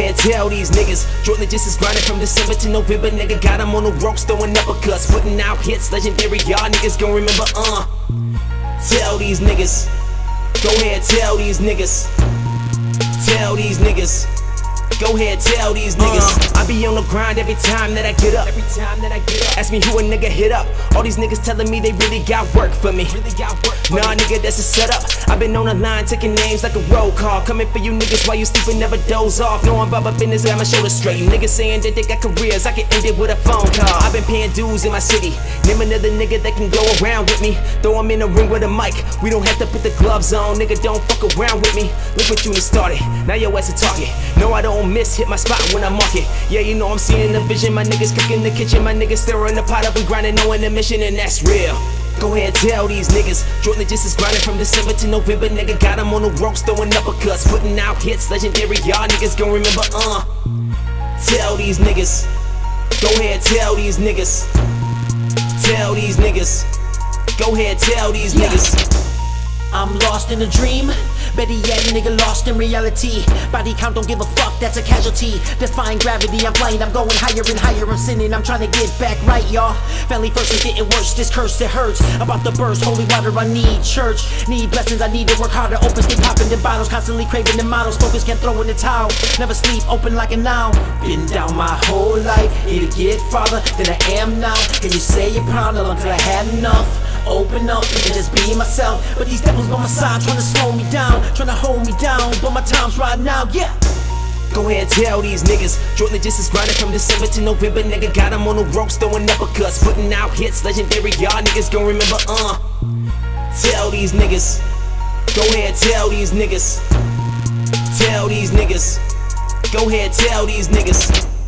ahead, tell these niggas. Joint Logistics grinding from December to November. Nigga got him on the ropes, throwing uppercuts, putting out hits, legendary. Y'all niggas gon' remember, uh. Tell these niggas. Go ahead, tell these niggas. Tell these niggas. Go ahead, tell these niggas. Uh-huh. I be on the grind every time that I get up. Every time that I get up. Ask me who a nigga hit up. All these niggas telling me they really got work for me. Really got work for nah, nigga, that's a setup. i been on the line taking names like a roll call. Coming for you niggas while you sleeping, never doze off. Know I'm about my business, got my shoulders straight. Niggas saying that they got careers, I can end it with a phone call. i been paying dues in my city. Name another nigga that can go around with me. Throw him in a ring with a mic. We don't have to put the gloves on, nigga, don't fuck around with me. Look what you done started. Now your ass a target. No, I don't miss, hit my spot when I mark it. Yeah, you know I'm seeing the vision. My niggas cooking the kitchen, my niggas stirring the pot up and grinding, knowing the mission, and that's real. Go ahead, tell these niggas. Joint Logistics grinding from December to November. Nigga got him on the ropes, throwing uppercuts, putting out hits, legendary. Y'all niggas gon' remember, uh. Tell these niggas. Go ahead, tell these niggas. Tell these niggas. Go ahead, tell these niggas. I'm lost in a dream. Better yet, nigga lost in reality. Body count, don't give a fuck, that's a casualty. Defying gravity, I'm flying, I'm going higher and higher. I'm sinning, I'm trying to get back right, y'all. Family first is getting worse, this curse, it hurts. About to burst, holy water, I need church. Need blessings, I need to work harder. Open, stay popping the bottles, constantly craving the models. Focus, can't throw in the towel. Never sleep, open like a now. Been down my whole life, to get farther than I am now. Can you say you're proud until I had enough? Open up and just be myself. But these devils by my side trying to slow me down, trying to hold me down. But my time's right now, yeah. Go ahead, and tell these niggas. Joint Logistics grinding from December to November. Nigga got him on the ropes, throwing uppercuts, putting out hits, legendary. Y'all niggas gon' remember, uh. Tell these niggas. Go ahead, tell these niggas. Tell these niggas. Go ahead, tell these niggas.